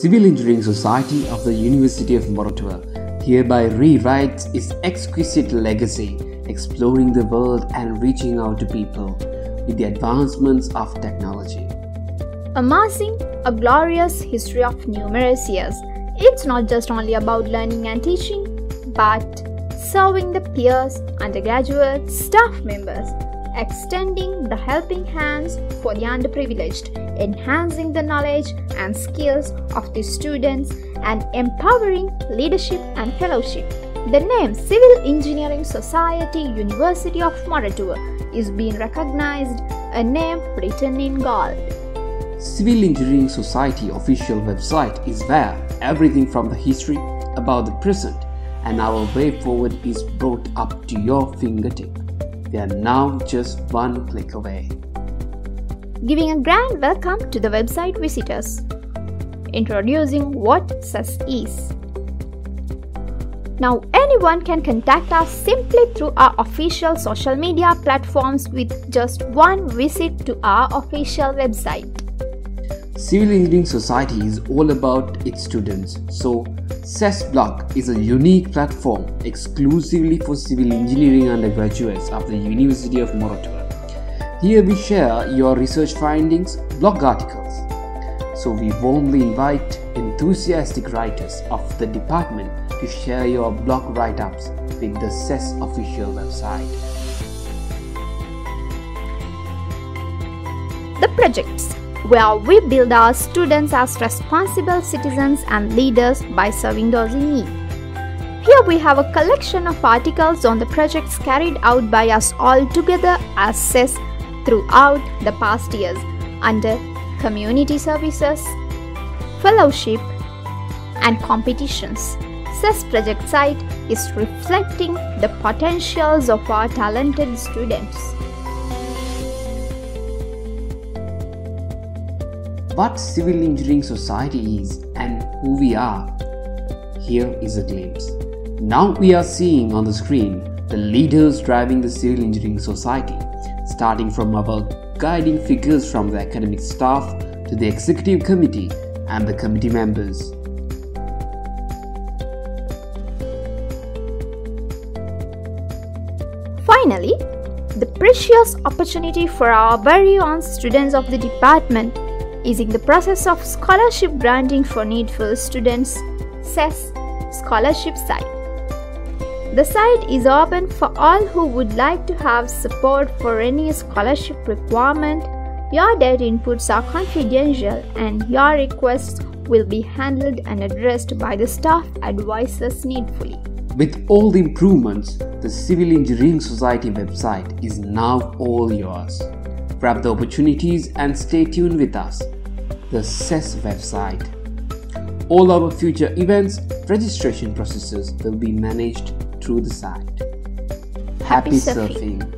Civil Engineering Society of the University of Moratuwa hereby rewrites its exquisite legacy, exploring the world and reaching out to people with the advancements of technology. Amassing a glorious history of numerous years, it's not just only about learning and teaching, but serving the peers, undergraduates, staff members, extending the helping hands for the underprivileged, enhancing the knowledge and skills of the students, and empowering leadership and fellowship. The name Civil Engineering Society University of Moratuwa is being recognized, a name written in gold. Civil Engineering Society official website is where everything from the history about the present and our way forward is brought up to your fingertip. We are now just one click away. Giving a grand welcome to the website visitors. Introducing what CES is. Now, anyone can contact us simply through our official social media platforms with just one visit to our official website. Civil Engineering Society is all about its students, so CES Blog is a unique platform exclusively for civil engineering undergraduates of the University of Moratuwa. Here we share your research findings, blog articles. So we warmly invite enthusiastic writers of the department to share your blog write-ups with the CES official website. The projects where we build our students as responsible citizens and leaders by serving those in need. Here we have a collection of articles on the projects carried out by us all together as CES throughout the past years under community services, fellowship, and competitions. CES project site is reflecting the potentials of our talented students. What Civil Engineering Society is and who we are. Here is a glimpse. Now we are seeing on the screen the leaders driving the Civil Engineering Society, starting from our guiding figures from the academic staff to the executive committee and the committee members. Finally, the precious opportunity for our very own students of the department is in the process of scholarship granting for needful students, CES scholarship site. The site is open for all who would like to have support for any scholarship requirement. Your data inputs are confidential and your requests will be handled and addressed by the staff advisors needfully. With all the improvements, the Civil Engineering Society website is now all yours. Grab the opportunities and stay tuned with us. The CES website. All our future events registration processes will be managed through the site. Happy Happy surfing. surfing.